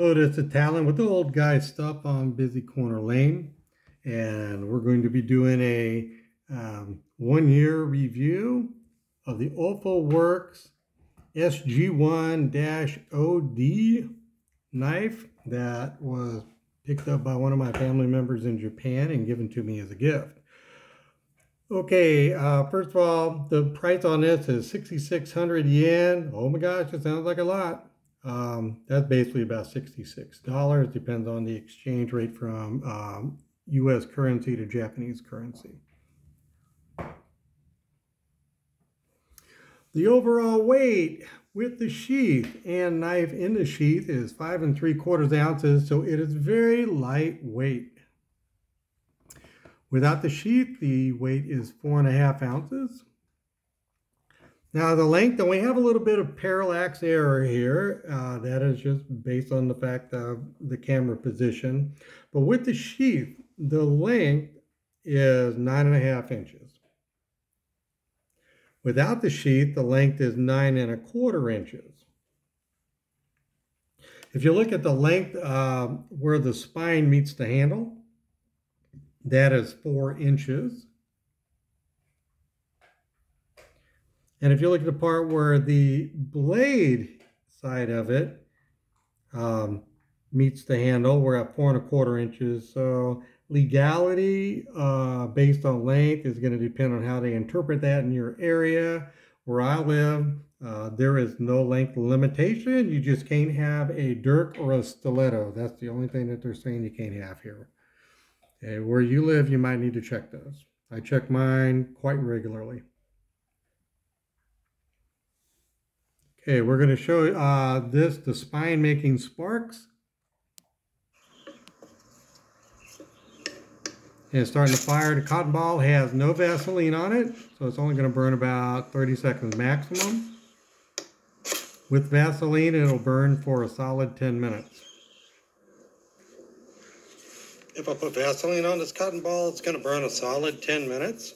Hello, this is Talon with the old guy stuff on Busy Corner Lane. And we're going to be doing a um, one year review of the Olfaworks SG1-OD knife that was picked up by one of my family members in Japan and given to me as a gift. Okay, uh, first of all, the price on this is 6,600 yen. Oh my gosh, it sounds like a lot. Um, that's basically about $66. Depends on the exchange rate from um, US currency to Japanese currency. The overall weight with the sheath and knife in the sheath is five and three quarters ounces, so it is very lightweight. Without the sheath, the weight is four and a half ounces. Now the length, and we have a little bit of parallax error here. Uh, that is just based on the fact of the camera position. But with the sheath, the length is nine and a half inches. Without the sheath, the length is nine and a quarter inches. If you look at the length uh, where the spine meets the handle, that is four inches. And if you look at the part where the blade side of it um, meets the handle, we're at four and a quarter inches. So legality uh, based on length is going to depend on how they interpret that in your area. Where I live, uh, there is no length limitation. You just can't have a dirk or a stiletto. That's the only thing that they're saying you can't have here. Okay, where you live, you might need to check those. I check mine quite regularly. Okay, we're going to show uh, this, the spine making sparks. And starting to fire. The cotton ball has no Vaseline on it, so it's only going to burn about 30 seconds maximum. With Vaseline, it'll burn for a solid 10 minutes. If I put Vaseline on this cotton ball, it's going to burn a solid 10 minutes.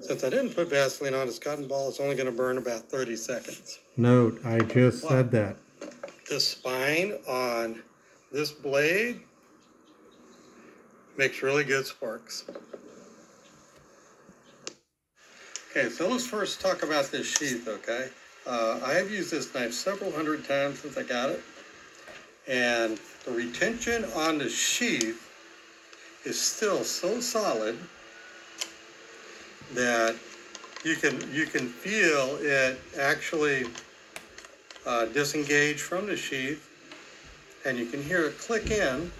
Since I didn't put Vaseline on this cotton ball, it's only going to burn about 30 seconds. Note, I just said that. The spine on this blade makes really good sparks. Okay, so let's first talk about this sheath, okay? Uh, I have used this knife several hundred times since I got it. And the retention on the sheath is still so solid that you can you can feel it actually uh, disengage from the sheath and you can hear it click in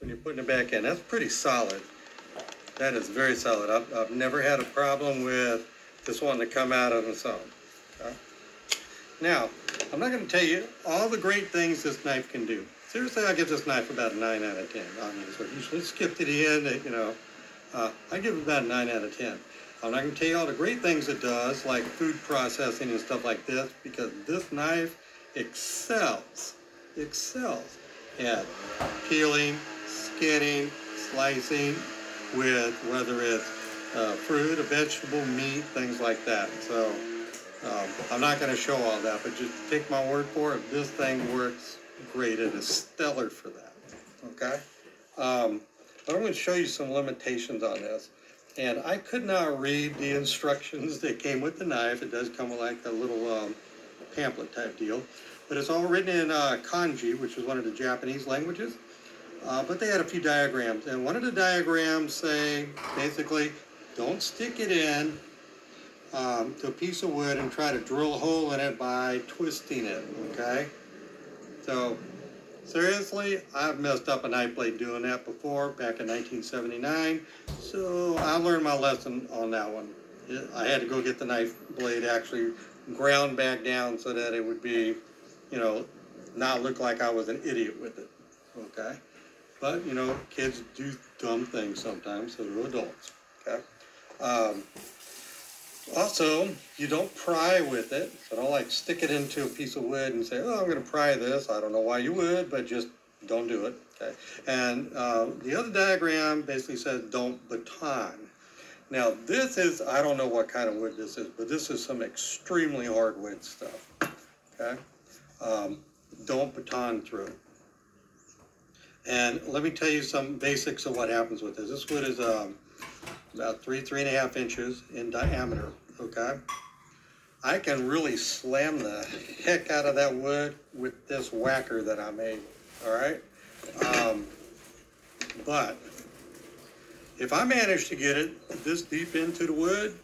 when you're putting it back in. That's pretty solid. That is very solid. I've, I've never had a problem with this one to come out on its own. Okay? Now, I'm not going to tell you all the great things this knife can do. Seriously, I give this knife about a 9 out of 10. I mean, so usually skip to the end, you know, uh, I give it about a 9 out of 10. I'm not going to tell you all the great things it does, like food processing and stuff like this, because this knife excels, excels at peeling, skinning, slicing with whether it's uh, fruit, a vegetable, meat, things like that. So um, I'm not going to show all that, but just take my word for it. This thing works great. It is stellar for that. Okay? Um, but I'm going to show you some limitations on this. And I could not read the instructions that came with the knife. It does come with like a little um, pamphlet type deal. But it's all written in uh, kanji, which is one of the Japanese languages. Uh, but they had a few diagrams. And one of the diagrams say, basically, don't stick it in um, to a piece of wood and try to drill a hole in it by twisting it, okay? So Seriously, I've messed up a knife blade doing that before, back in 1979. So I learned my lesson on that one. I had to go get the knife blade actually ground back down so that it would be, you know, not look like I was an idiot with it. Okay? But, you know, kids do dumb things sometimes, so they're adults. Okay? Um, also, you don't pry with it. So don't like stick it into a piece of wood and say, oh, I'm going to pry this. I don't know why you would, but just don't do it. Okay. And uh, the other diagram basically says don't baton. Now this is, I don't know what kind of wood this is, but this is some extremely hard wood stuff. Okay. Um, don't baton through. And let me tell you some basics of what happens with this. This wood is um, about three, three and a half inches in diameter, okay? I can really slam the heck out of that wood with this whacker that I made, all right? Um, but if I manage to get it this deep into the wood,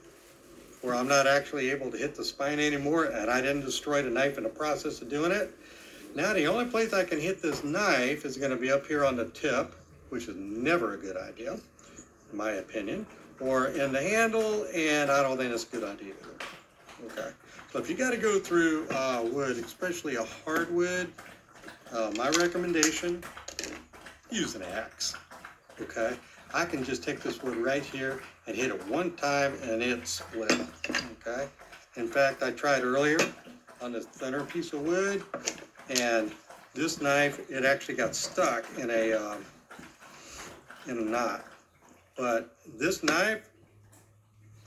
where I'm not actually able to hit the spine anymore, and I didn't destroy the knife in the process of doing it, now the only place I can hit this knife is gonna be up here on the tip, which is never a good idea, in my opinion, or in the handle, and I don't think it's a good idea either. Okay, so if you gotta go through, uh, wood, especially a hardwood, uh, my recommendation, use an axe, okay? I can just take this wood right here and hit it one time and it split, okay? In fact, I tried earlier on this thinner piece of wood and this knife, it actually got stuck in a, um, in a knot. But this knife,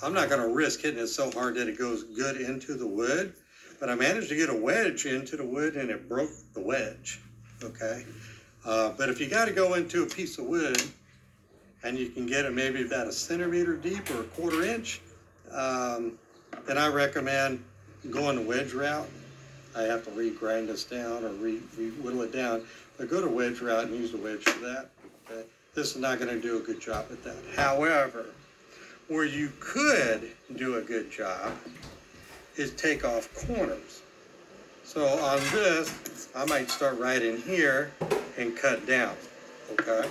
I'm not gonna risk hitting it so hard that it goes good into the wood, but I managed to get a wedge into the wood and it broke the wedge, okay? Uh, but if you gotta go into a piece of wood and you can get it maybe about a centimeter deep or a quarter inch, um, then I recommend going the wedge route. I have to re-grind this down or re, re-whittle it down, but go to wedge route and use the wedge for that. Okay? This is not gonna do a good job at that. However, where you could do a good job is take off corners. So on this, I might start right in here and cut down, okay?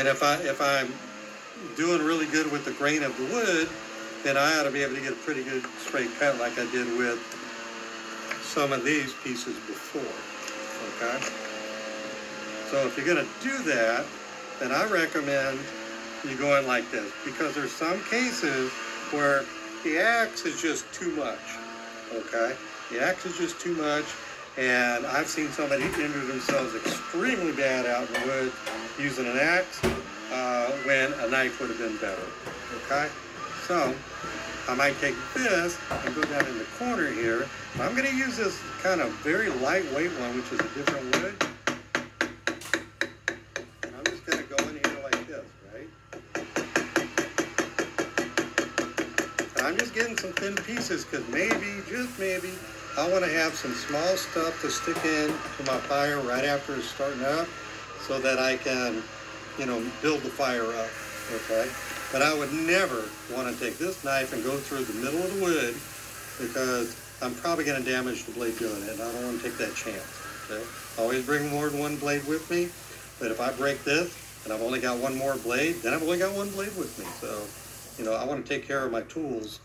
And if I, if I'm doing really good with the grain of the wood, then I ought to be able to get a pretty good straight cut like I did with some of these pieces before, okay? So if you're gonna do that, then I recommend you go in like this, because there's some cases where the axe is just too much, okay? The axe is just too much, and I've seen somebody injure themselves extremely bad out in the woods using an axe uh, when a knife would have been better, okay? So I might take this and go down in the corner here. I'm gonna use this kind of very lightweight one, which is a different wood. Thin pieces because maybe, just maybe, I want to have some small stuff to stick in to my fire right after it's starting up so that I can, you know, build the fire up, okay? But I would never want to take this knife and go through the middle of the wood because I'm probably going to damage the blade doing it, and I don't want to take that chance, okay? Always bring more than one blade with me, but if I break this and I've only got one more blade, then I've only got one blade with me, so, you know, I want to take care of my tools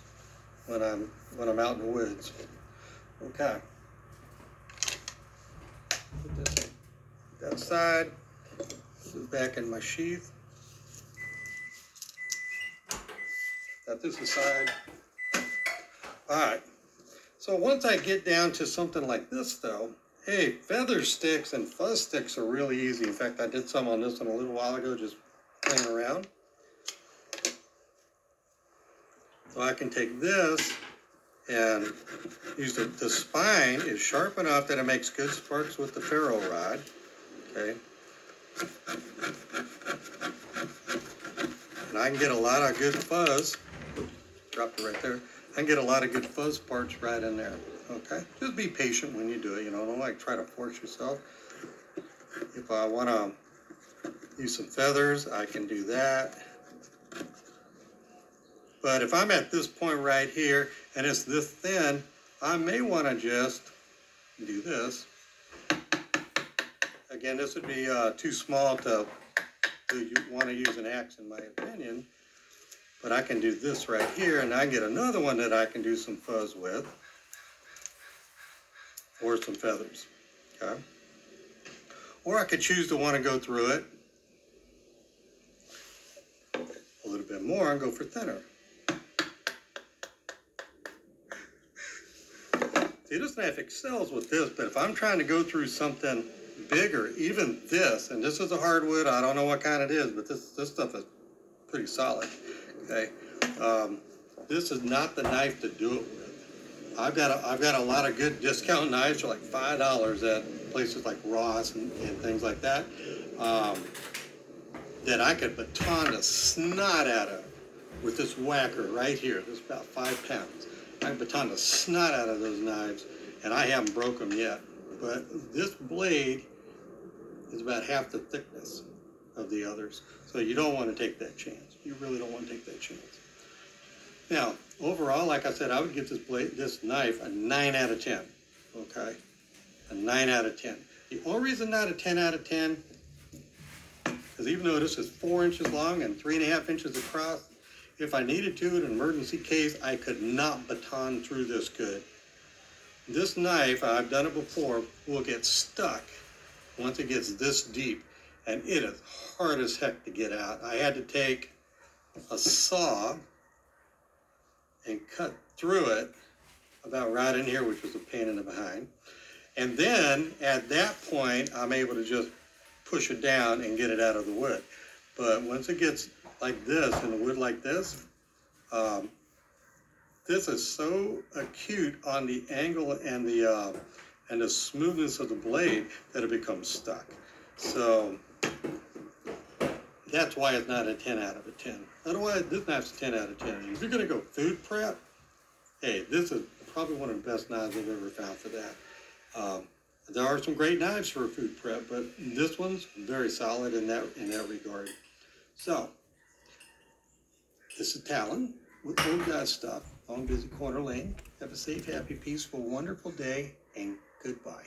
when I'm, when I'm out in the woods. Okay. Put this that side, this is back in my sheath. Got this aside. All right, so once I get down to something like this though, hey, feather sticks and fuzz sticks are really easy. In fact, I did some on this one a little while ago, just playing around. So I can take this and use the, the spine is sharp enough that it makes good sparks with the ferro rod, okay? And I can get a lot of good fuzz, dropped it right there, I can get a lot of good fuzz parts right in there, okay? Just be patient when you do it, you know, don't like try to force yourself. If I wanna use some feathers, I can do that. But if I'm at this point right here and it's this thin, I may want to just do this. Again, this would be uh, too small to, to want to use an axe in my opinion. But I can do this right here and I get another one that I can do some fuzz with. Or some feathers, okay? Or I could choose to want to go through it a little bit more and go for thinner. See, this knife excels with this, but if I'm trying to go through something bigger, even this, and this is a hardwood, I don't know what kind it is, but this, this stuff is pretty solid, okay? Um, this is not the knife to do it with. I've got a, I've got a lot of good discount knives for like five dollars at places like Ross and, and things like that. Um, that I could baton the snot out of with this whacker right here. This is about five pounds. I can baton the snot out of those knives, and I haven't broke them yet. But this blade is about half the thickness of the others, so you don't want to take that chance. You really don't want to take that chance. Now, overall, like I said, I would give this blade, this knife, a nine out of ten. Okay, a nine out of ten. The only reason not a ten out of ten is even though this is four inches long and three and a half inches across, if I needed to in an emergency case, I could not baton through this good. This knife, I've done it before, will get stuck once it gets this deep, and it is hard as heck to get out. I had to take a saw and cut through it about right in here, which was a pain in the behind. And then at that point, I'm able to just push it down and get it out of the wood. But once it gets like this, in a wood like this, um, this is so acute on the angle and the uh, and the smoothness of the blade that it becomes stuck. So that's why it's not a 10 out of a 10. Otherwise, this knife's a 10 out of 10. If you're gonna go food prep, hey, this is probably one of the best knives I've ever found for that. Um, there are some great knives for food prep, but this one's very solid in that in that regard. So, this is Talon with Old Guy Stuff on Busy Corner Lane. Have a safe, happy, peaceful, wonderful day, and goodbye.